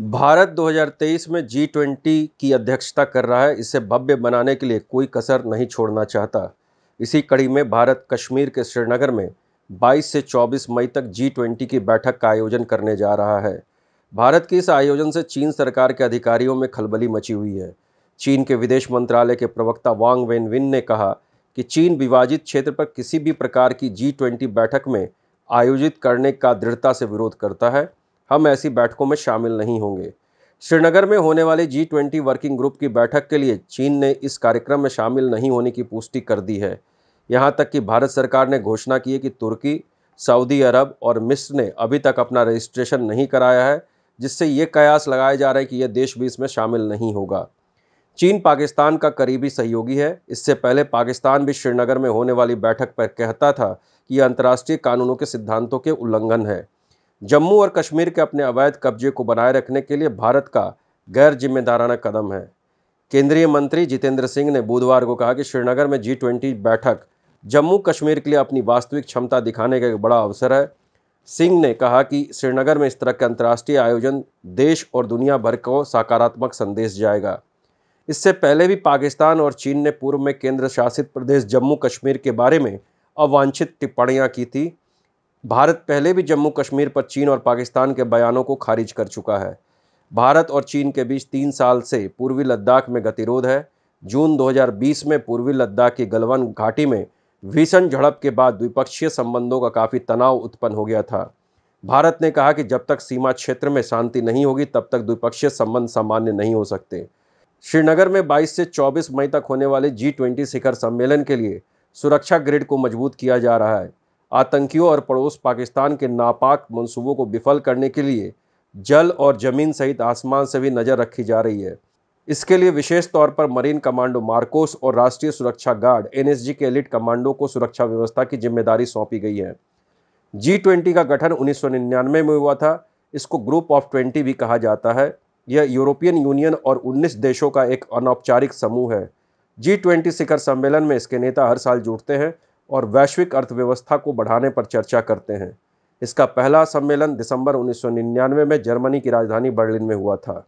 भारत 2023 में G twenty की अध्यक्षता कर रहा है। इसे भव्य बनाने के लिए कोई कसर नहीं छोड़ना चाहता। इसी कड़ी में भारत कश्मीर के श्रीनगर में 22 से 24 मई तक जी ट्वेंटी की बैठक का आयोजन करने जा रहा है। भारत के इस आयोजन से चीन सरकार के अधिकारियों में खलबली मची हुई है। चीन के विदेश मंत्रालय के प्रवक्ता वांग वेनविन ने कहा कि चीन विभाजित क्षेत्र पर किसी भी प्रकार की जी ट्वेंटी बैठक में आयोजित करने का दृढ़ता से विरोध करता है। हम ऐसी बैठकों में शामिल नहीं होंगे। श्रीनगर में होने वाली जी ट्वेंटी वर्किंग ग्रुप की बैठक के लिए चीन ने इस कार्यक्रम में शामिल नहीं होने की पुष्टि कर दी है। यहाँ तक कि भारत सरकार ने घोषणा की है कि तुर्की, सऊदी अरब और मिस्र ने अभी तक अपना रजिस्ट्रेशन नहीं कराया है, जिससे ये कयास लगाए जा रहे हैं कि यह देश भी इसमें शामिल नहीं होगा। चीन पाकिस्तान का करीबी सहयोगी है। इससे पहले पाकिस्तान भी श्रीनगर में होने वाली बैठक पर कहता था कि यह अंतर्राष्ट्रीय कानूनों के सिद्धांतों के उल्लंघन है। जम्मू और कश्मीर के अपने अवैध कब्जे को बनाए रखने के लिए भारत का गैर जिम्मेदाराना कदम है। केंद्रीय मंत्री जितेंद्र सिंह ने बुधवार को कहा कि श्रीनगर में जी ट्वेंटी बैठक जम्मू कश्मीर के लिए अपनी वास्तविक क्षमता दिखाने का एक बड़ा अवसर है। सिंह ने कहा कि श्रीनगर में इस तरह के अंतर्राष्ट्रीय आयोजन देश और दुनिया भर को सकारात्मक संदेश जाएगा। इससे पहले भी पाकिस्तान और चीन ने पूर्व में केंद्र शासित प्रदेश जम्मू कश्मीर के बारे में अवांछित टिप्पणियाँ की थी। भारत पहले भी जम्मू कश्मीर पर चीन और पाकिस्तान के बयानों को खारिज कर चुका है। भारत और चीन के बीच तीन साल से पूर्वी लद्दाख में गतिरोध है। जून 2020 में पूर्वी लद्दाख की गलवान घाटी में भीषण झड़प के बाद द्विपक्षीय संबंधों का काफ़ी तनाव उत्पन्न हो गया था। भारत ने कहा कि जब तक सीमा क्षेत्र में शांति नहीं होगी, तब तक द्विपक्षीय संबंध सामान्य नहीं हो सकते। श्रीनगर में 22 से 24 मई तक होने वाले जी ट्वेंटी शिखर सम्मेलन के लिए सुरक्षा ग्रिड को मज़बूत किया जा रहा है। आतंकियों और पड़ोस पाकिस्तान के नापाक मंसूबों को विफल करने के लिए जल और ज़मीन सहित आसमान से भी नज़र रखी जा रही है। इसके लिए विशेष तौर पर मरीन कमांडो मार्कोस और राष्ट्रीय सुरक्षा गार्ड एनएसजी के एलिट कमांडो को सुरक्षा व्यवस्था की ज़िम्मेदारी सौंपी गई है। जी ट्वेंटी का गठन उन्नीस सौ निन्यानवे में हुआ था। इसको ग्रुप ऑफ़ ट्वेंटी भी कहा जाता है। यह यूरोपियन यूनियन और 19 देशों का एक अनौपचारिक समूह है। जी ट्वेंटी शिखर सम्मेलन में इसके नेता हर साल जुड़ते हैं। और वैश्विक अर्थव्यवस्था को बढ़ाने पर चर्चा करते हैं। इसका पहला सम्मेलन दिसंबर 1999 में जर्मनी की राजधानी बर्लिन में हुआ था।